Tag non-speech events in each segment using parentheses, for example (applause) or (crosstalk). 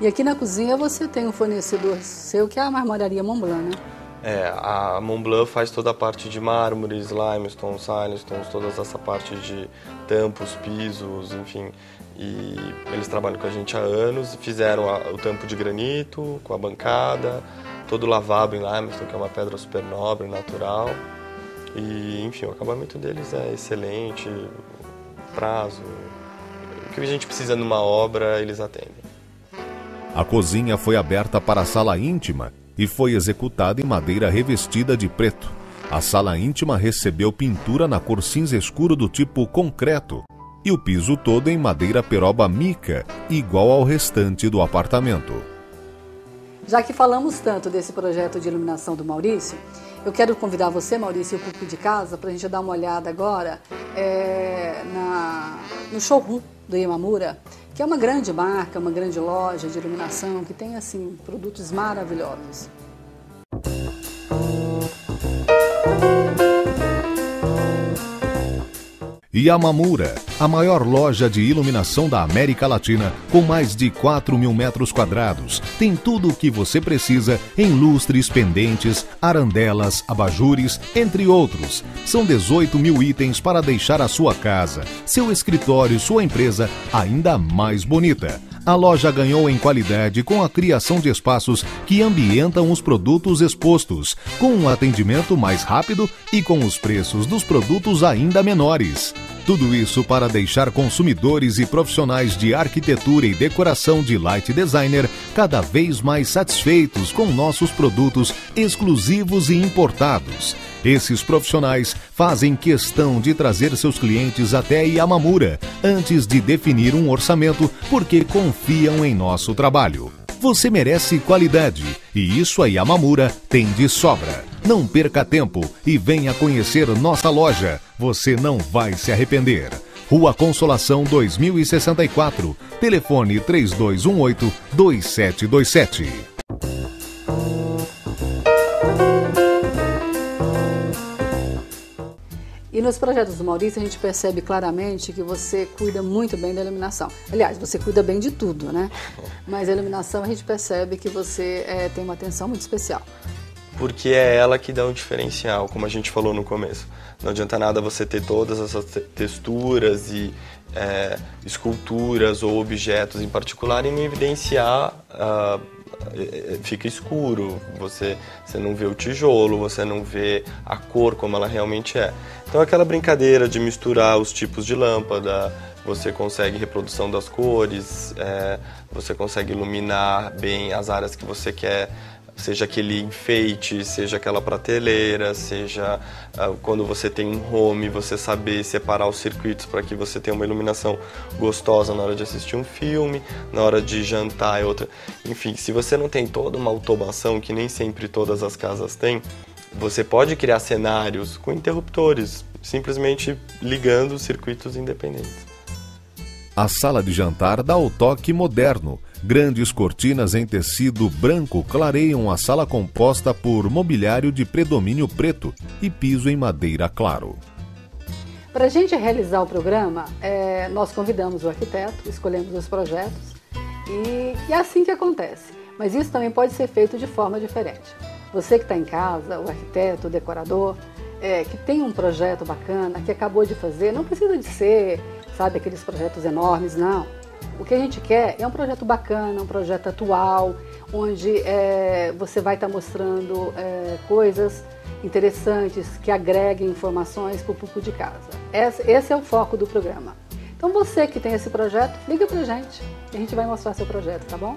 E aqui na cozinha você tem um fornecedor seu que é a marmoraria Montblanc, né? É, a Montblanc faz toda a parte de mármores, limestone, silestone, toda essa parte de tampos, pisos, enfim. E eles trabalham com a gente há anos, fizeram a, o tampo de granito, com a bancada, todo lavado em limestone, que é uma pedra super nobre, natural. E, enfim, o acabamento deles é excelente, prazo. O que a gente precisa numa obra, eles atendem. A cozinha foi aberta para a sala íntima e foi executada em madeira revestida de preto. A sala íntima recebeu pintura na cor cinza escuro do tipo concreto e o piso todo em madeira peroba mica, igual ao restante do apartamento. Já que falamos tanto desse projeto de iluminação do Maurício, eu quero convidar você, Maurício, e o público de casa para a gente dar uma olhada agora é, na, no showroom do Imamura, que é uma grande marca, uma grande loja de iluminação que tem assim produtos maravilhosos. Yamamura, a maior loja de iluminação da América Latina, com mais de 4 mil metros quadrados. Tem tudo o que você precisa em lustres, pendentes, arandelas, abajures, entre outros. São 18 mil itens para deixar a sua casa, seu escritório, sua empresa ainda mais bonita. A loja ganhou em qualidade com a criação de espaços que ambientam os produtos expostos, com um atendimento mais rápido e com os preços dos produtos ainda menores. Tudo isso para deixar consumidores e profissionais de arquitetura e decoração de light designer cada vez mais satisfeitos com nossos produtos exclusivos e importados. Esses profissionais fazem questão de trazer seus clientes até Yamamura antes de definir um orçamento porque confiam em nosso trabalho. Você merece qualidade e isso a Yamamura tem de sobra. Não perca tempo e venha conhecer nossa loja. Você não vai se arrepender. Rua Consolação 2064. Telefone 3218 2727. Nos projetos do Maurício a gente percebe claramente que você cuida muito bem da iluminação. Aliás, você cuida bem de tudo, né? (laughs) Mas a iluminação a gente percebe que você é, tem uma atenção muito especial. Porque é ela que dá um diferencial, como a gente falou no começo. Não adianta nada você ter todas essas texturas e é, esculturas ou objetos em particular e não evidenciar. Uh, fica escuro, você, você não vê o tijolo, você não vê a cor como ela realmente é. Então aquela brincadeira de misturar os tipos de lâmpada, você consegue reprodução das cores, é, você consegue iluminar bem as áreas que você quer seja aquele enfeite, seja aquela prateleira, seja uh, quando você tem um home, você saber separar os circuitos para que você tenha uma iluminação gostosa na hora de assistir um filme, na hora de jantar e outra. Enfim, se você não tem toda uma automação que nem sempre todas as casas têm, você pode criar cenários com interruptores, simplesmente ligando circuitos independentes. A sala de jantar dá o toque moderno Grandes cortinas em tecido branco clareiam a sala composta por mobiliário de predomínio preto e piso em madeira claro. Para a gente realizar o programa, é, nós convidamos o arquiteto, escolhemos os projetos e, e é assim que acontece. Mas isso também pode ser feito de forma diferente. Você que está em casa, o arquiteto, o decorador, é, que tem um projeto bacana, que acabou de fazer, não precisa de ser, sabe, aqueles projetos enormes, não. O que a gente quer é um projeto bacana, um projeto atual, onde é, você vai estar tá mostrando é, coisas interessantes que agreguem informações para o público de casa. Esse, esse, é o foco do programa. Então você que tem esse projeto, liga para a gente a gente vai mostrar seu projeto, tá bom?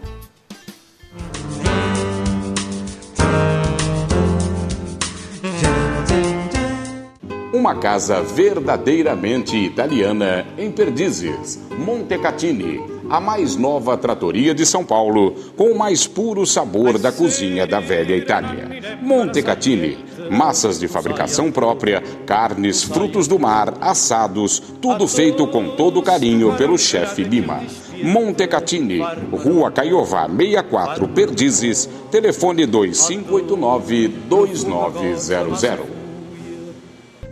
Uma casa verdadeiramente italiana em Perdizes, Montecatini, a mais nova tratoria de São Paulo, com o mais puro sabor da cozinha da velha Itália. Montecatini, massas de fabricação própria, carnes, frutos do mar, assados, tudo feito com todo carinho pelo chefe Lima. Montecatini, Rua Caiová 64, Perdizes, telefone 2589 2900.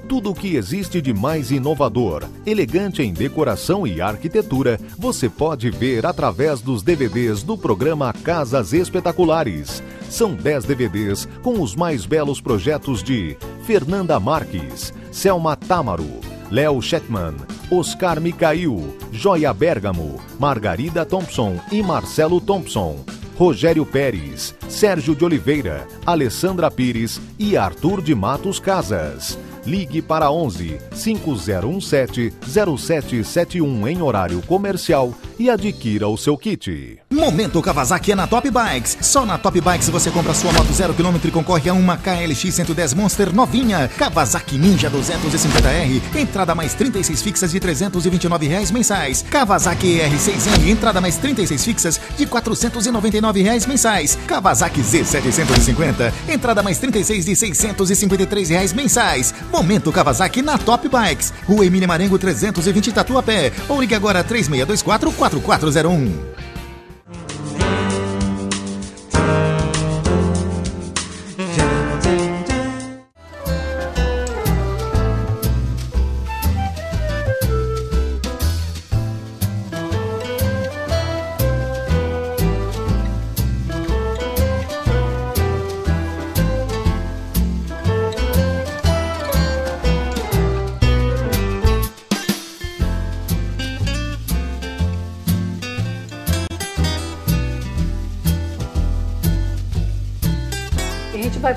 Tudo o que existe de mais inovador, elegante em decoração e arquitetura, você pode ver através dos DVDs do programa Casas Espetaculares. São 10 DVDs com os mais belos projetos de Fernanda Marques, Selma Tamaro, Léo Shetman, Oscar Micail, Joia Bergamo, Margarida Thompson e Marcelo Thompson. Rogério Pérez, Sérgio de Oliveira, Alessandra Pires e Arthur de Matos Casas. Ligue para 11 5017 0771 em horário comercial e adquira o seu kit. Momento Kawasaki é na Top Bikes. Só na Top Bikes você compra sua moto 0km e concorre a uma KLX 110 Monster novinha. Kawasaki Ninja 250R, entrada mais 36 fixas de 329 reais mensais. Kawasaki ER6M, entrada mais 36 fixas de 499 reais mensais. Kawasaki Z750, entrada mais 36 de 653 reais mensais. Momento Kawasaki na Top Bikes. Rua Emília Marengo 320 Tatuapé. Ou ligue agora 3624 4401.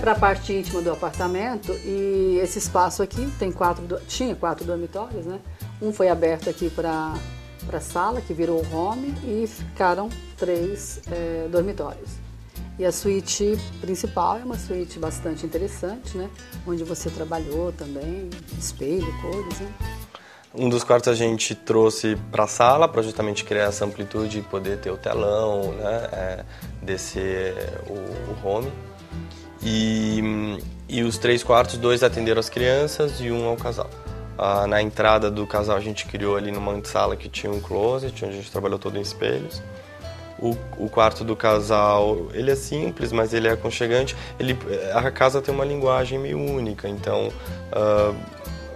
Para a parte íntima do apartamento e esse espaço aqui tem quatro, tinha quatro dormitórios, né? Um foi aberto aqui para para sala, que virou home, e ficaram três é, dormitórios. E a suíte principal é uma suíte bastante interessante, né? Onde você trabalhou também, espelho, cores, né? Um dos quartos a gente trouxe para a sala para justamente criar essa amplitude e poder ter o telão, né? É, descer o, o home. E, e os três quartos, dois atenderam as crianças e um ao casal. Ah, na entrada do casal a gente criou ali numa sala que tinha um closet, onde a gente trabalhou todo em espelhos. O, o, quarto do casal, ele é simples, mas ele é aconchegante. Ele, a casa tem uma linguagem meio única, então uh,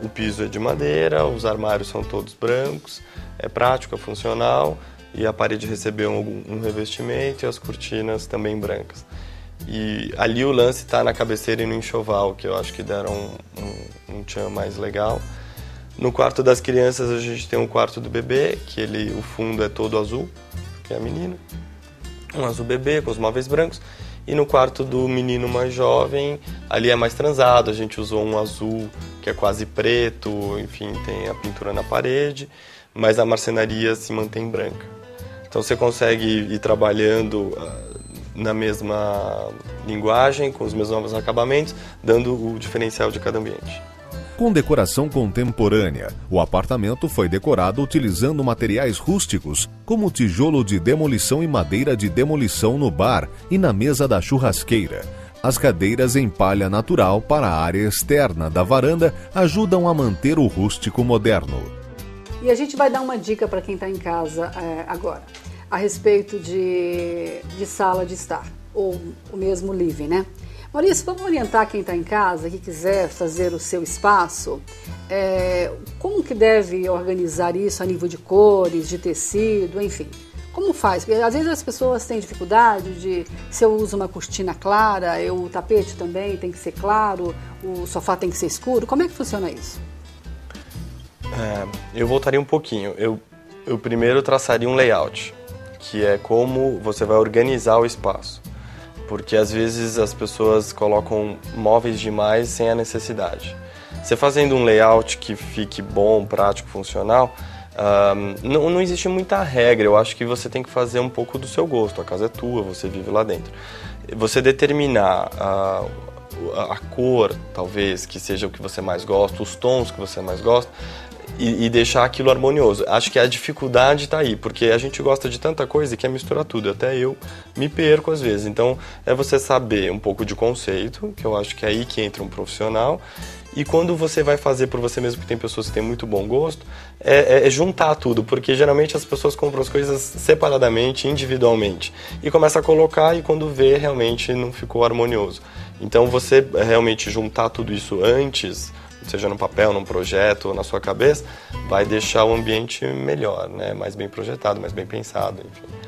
o piso é de madeira, os armários são todos brancos, é prático, é funcional e a parede recebeu um, um revestimento e as cortinas também brancas. E ali o lance está na cabeceira e no enxoval, que eu acho que deram um, um, um tchan mais legal. No quarto das crianças a gente tem um quarto do bebê, que ele, o fundo é todo azul, que é menina. Um azul bebê com os móveis brancos. E no quarto do menino mais jovem, ali é mais transado, a gente usou um azul que é quase preto, enfim, tem a pintura na parede, mas a marcenaria se mantém branca. Então você consegue ir trabalhando ah, na mesma linguagem, com os mesmos novos acabamentos, dando o diferencial de cada ambiente. Com decoração contemporânea, o apartamento foi decorado utilizando materiais rústicos, como tijolo de demolição e madeira de demolição no bar e na mesa da churrasqueira. As cadeiras em palha natural para a área externa da varanda ajudam a manter o rústico moderno. E a gente vai dar uma dica para quem está em casa é, agora a respeito de, de sala de estar, ou o mesmo living, né? Maurício, vamos orientar quem está em casa, que quiser fazer o seu espaço, é, como que deve organizar isso a nível de cores, de tecido, enfim. Como faz? Porque às vezes as pessoas têm dificuldade de, se eu uso uma cortina clara, eu, o tapete também tem que ser claro, o sofá tem que ser escuro. Como é que funciona isso? É, eu voltaria um pouquinho. Eu, eu primeiro traçaria um layout que é como você vai organizar o espaço. Porque às vezes as pessoas colocam móveis demais sem a necessidade. Você fazendo um layout que fique bom, prático, funcional, um, não, não existe muita regra. Eu acho que você tem que fazer um pouco do seu gosto. A casa é tua, você vive lá dentro. Você determinar a, a cor, talvez, que seja o que você mais gosta, os tons que você mais gosta, e, e, deixar aquilo harmonioso. Acho que a dificuldade está aí, porque a gente gosta de tanta coisa e quer misturar tudo. Até eu me perco às vezes. Então, é você saber um pouco de conceito, que eu acho que é aí que entra um profissional. E quando você vai fazer por você mesmo, que tem pessoas que têm muito bom gosto, é, é, é, juntar tudo, porque geralmente as pessoas compram as coisas separadamente, individualmente, e começa a colocar e quando vê realmente não ficou harmonioso. Então você realmente juntar tudo isso antes seja no papel, num projeto ou na sua cabeça, vai deixar o ambiente melhor, né? mais bem projetado, mais bem pensado, enfim.